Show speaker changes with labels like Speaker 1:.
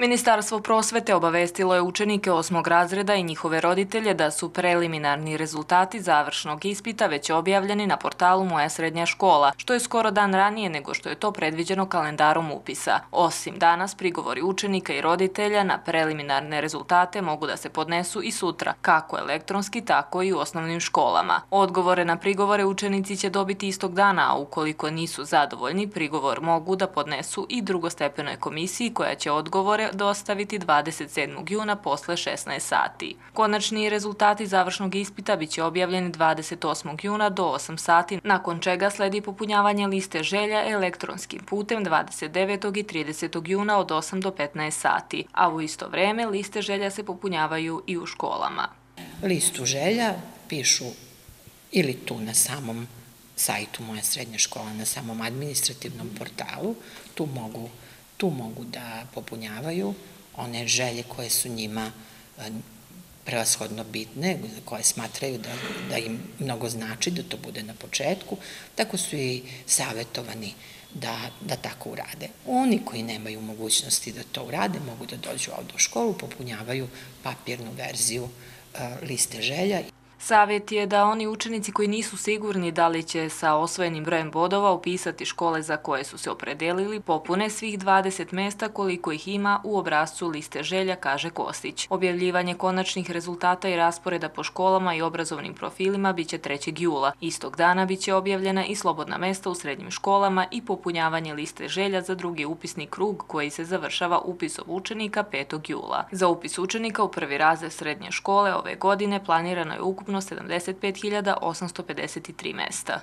Speaker 1: Ministarstvo prosvete obavestilo je učenike osmog razreda i njihove roditelje da su preliminarni rezultati završnog ispita već objavljeni na portalu Moja srednja škola, što je skoro dan ranije nego što je to predviđeno kalendarom upisa. Osim danas, prigovori učenika i roditelja na preliminarne rezultate mogu da se podnesu i sutra, kako elektronski, tako i u osnovnim školama. Odgovore na prigovore učenici će dobiti istog dana, a ukoliko nisu zadovoljni, prigovor mogu da podnesu i drugostepenoj komisiji koja će odgovore dostaviti 27. juna posle 16 sati. Konačni rezultati završnog ispita biće objavljeni 28. juna do 8 sati, nakon čega sledi popunjavanje liste želja elektronskim putem 29. i 30. juna od 8 do 15 sati, a u isto vreme liste želja se popunjavaju i u školama.
Speaker 2: Listu želja pišu ili tu na samom sajtu moja srednja škola, na samom administrativnom portalu, tu mogu tu mogu da popunjavaju one želje koje su njima e, prevashodno bitne, koje smatraju da, da im mnogo znači da to bude na početku, tako su i savetovani da, da tako urade. Oni koji nemaju mogućnosti da to urade, mogu da dođu ovde u školu, popunjavaju papirnu verziju e, liste želja
Speaker 1: Savjet je da oni učenici koji nisu sigurni da li će sa osvojenim brojem bodova upisati škole za koje su se opredelili popune svih 20 mesta koliko ih ima u obrazcu liste želja, kaže Kostić. Objavljivanje konačnih rezultata i rasporeda po školama i obrazovnim profilima biće 3. jula. Istog dana biće objavljena i slobodna mesta u srednjim školama i popunjavanje liste želja za drugi upisni krug koji se završava upisom učenika 5. jula. Za upis učenika u prvi razred srednje škole ove godine planirano je ukupno ukupno 75.853 mesta.